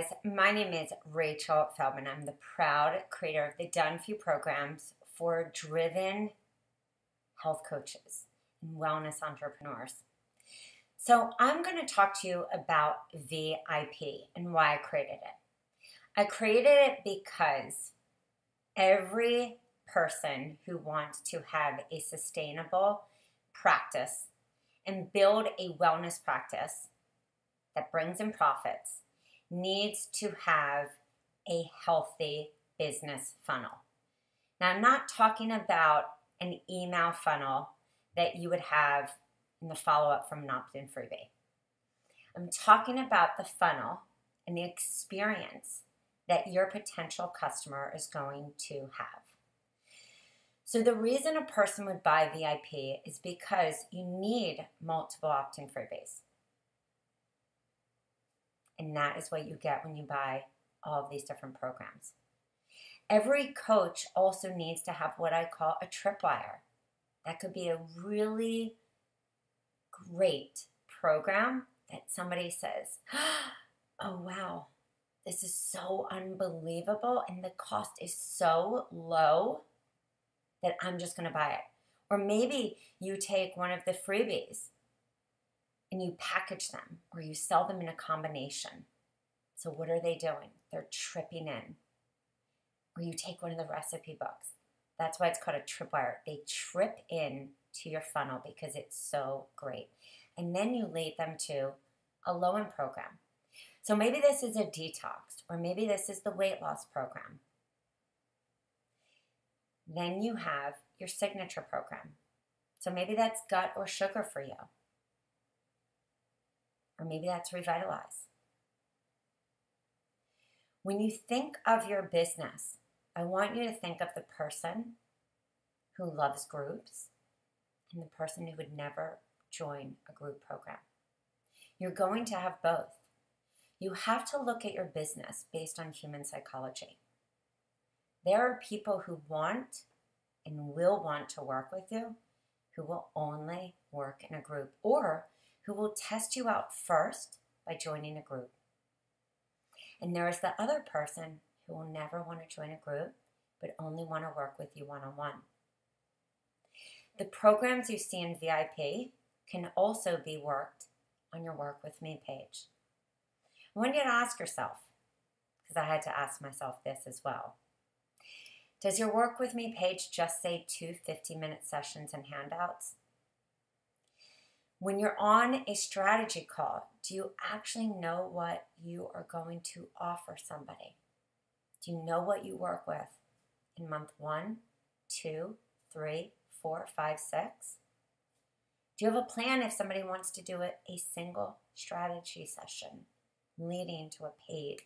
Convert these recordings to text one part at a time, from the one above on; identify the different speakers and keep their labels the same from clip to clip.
Speaker 1: guys. My name is Rachel Feldman. I'm the proud creator of the Done You programs for driven health coaches and wellness entrepreneurs. So, I'm going to talk to you about VIP and why I created it. I created it because every person who wants to have a sustainable practice and build a wellness practice that brings in profits needs to have a healthy business funnel. Now, I'm not talking about an email funnel that you would have in the follow up from an opt in freebie. I'm talking about the funnel and the experience that your potential customer is going to have. So, the reason a person would buy VIP is because you need multiple opt in freebies. And that is what you get when you buy all of these different programs. Every coach also needs to have what I call a tripwire. That could be a really great program that somebody says, Oh, wow, this is so unbelievable, and the cost is so low that I'm just going to buy it. Or maybe you take one of the freebies and you package them or you sell them in a combination. So, what are they doing? They're tripping in. Or you take one of the recipe books. That's why it's called a tripwire. They trip in to your funnel because it's so great. And then you lead them to a low end program. So maybe this is a detox, or maybe this is the weight loss program. Then you have your signature program. So maybe that's gut or sugar for you. Or maybe that's revitalize. When you think of your business, I want you to think of the person who loves groups and the person who would never join a group program. You're going to have both. You have to look at your business based on human psychology. There are people who want and will want to work with you who will only work in a group or who will test you out first by joining a group. And there is the other person who will never want to join a group but only want to work with you one on one. The programs you see in VIP can also be worked on your Work With Me page. I want you to ask yourself, because I had to ask myself this as well. Does your Work With Me page just say two 50 minute sessions and handouts? When you're on a strategy call, do you actually know what you are going to offer somebody? Do you know what you work with in month one, two, three, four, five, six? Do you have a plan if somebody wants to do it a single strategy session? leading to a paid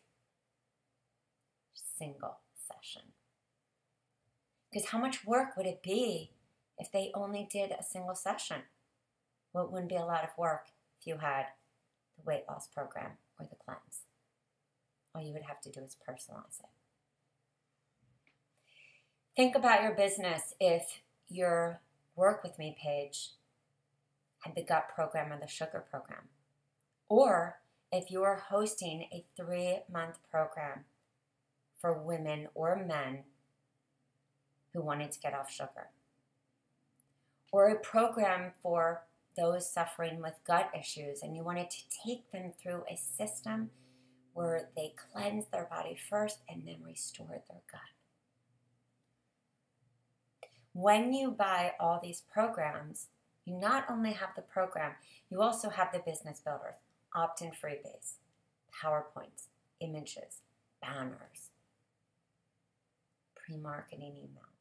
Speaker 1: single session. Because how much work would it be if they only did a single session? Well, it wouldn't be a lot of work if you had the weight loss program or the cleanse. All you would have to do is personalize it. Think about your business if your Work With Me page had the gut program or the sugar program. Or if you are hosting a three month program for women or men who wanted to get off sugar, or a program for those suffering with gut issues and you wanted to take them through a system where they cleanse their body first and then restore their gut. When you buy all these programs, you not only have the program, you also have the business builders opt in freebies, PowerPoints, images, banners, pre marketing emails.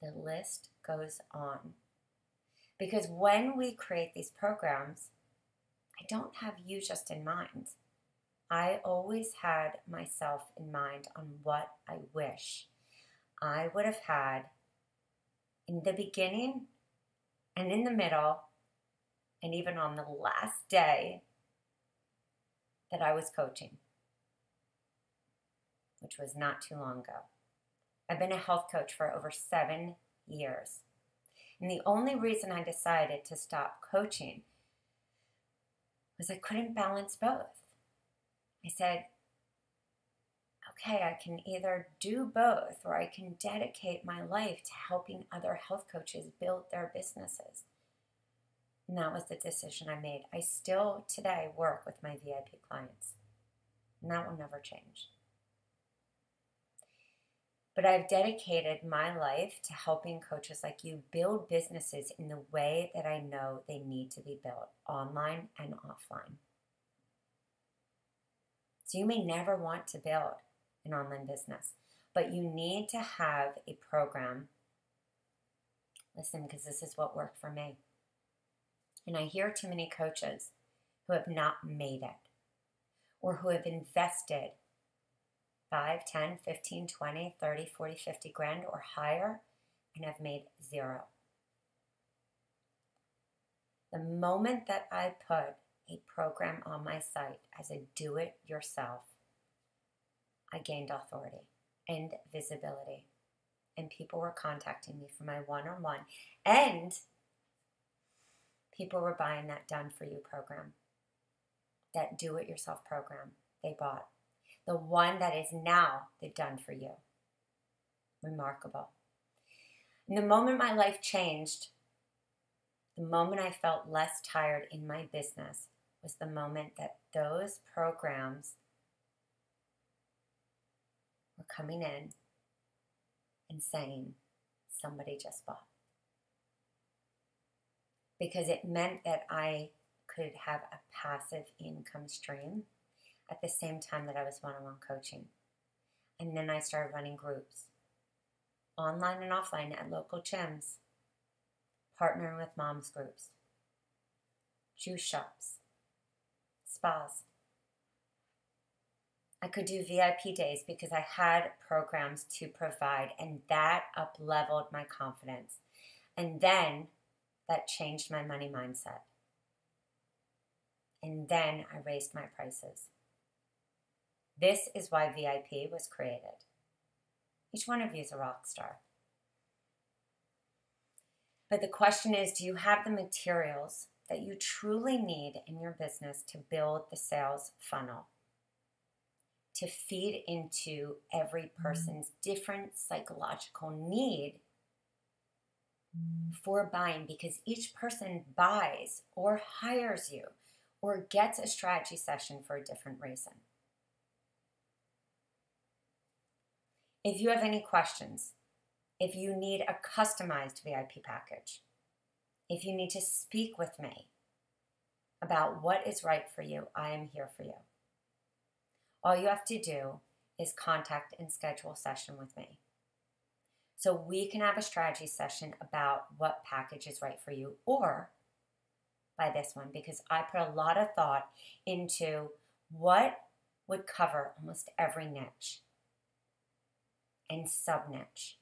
Speaker 1: The list goes on. Because when we create these programs, I don't have you just in mind. I always had myself in mind on what I wish I would have had in the beginning and in the middle and even on the last day that I was coaching, which was not too long ago. I've been a health coach for over seven years. And the only reason I decided to stop coaching was I couldn't balance both. I said, okay, I can either do both or I can dedicate my life to helping other health coaches build their businesses. And that was the decision I made. I still today work with my VIP clients, and that will never change. But I've dedicated my life to helping coaches like you build businesses in the way that I know they need to be built, online and offline. So you may never want to build an online business, but you need to have a program. Listen, because this is what worked for me. And I hear too many coaches who have not made it or who have invested 5, 10, 15, 20, 30, 40, 50 grand or higher and I've made zero. The moment that I put a program on my site as a do it yourself, I gained authority and visibility. And people were contacting me for my one on one. And people were buying that done for you program, that do it yourself program they bought the one that is now the done for you. Remarkable. And the moment my life changed, the moment I felt less tired in my business was the moment that those programs were coming in and saying, somebody just bought. Because it meant that I could have a passive income stream at the same time that I was one on one coaching. And then I started running groups, online and offline at local gyms, partnering with moms groups, juice shops, spas. I could do VIP days because I had programs to provide, and that up leveled my confidence. And then that changed my money mindset. And then I raised my prices. This is why VIP was created. Each one of you is a rock star. But the question is do you have the materials that you truly need in your business to build the sales funnel? To feed into every mm-hmm. person's different psychological need for buying because each person buys or hires you or gets a strategy session for a different reason. If you have any questions, if you need a customized VIP package, if you need to speak with me about what is right for you, I am here for you. All you have to do is contact and schedule a session with me. So we can have a strategy session about what package is right for you or buy this one because I put a lot of thought into what would cover almost every niche and sub niche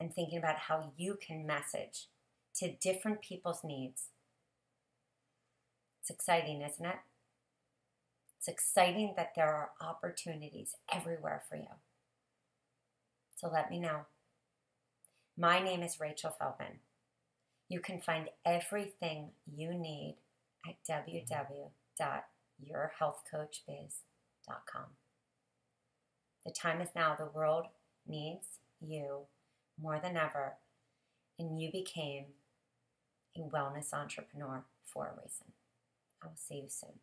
Speaker 1: and thinking about how you can message to different people's needs. It's exciting, isn't it? It's exciting that there are opportunities everywhere for you. So let me know. My name is Rachel Feldman. You can find everything you need at www.yourhealthcoachbiz.com. The time is now. The world needs you more than ever, and you became a wellness entrepreneur for a reason. I will see you soon.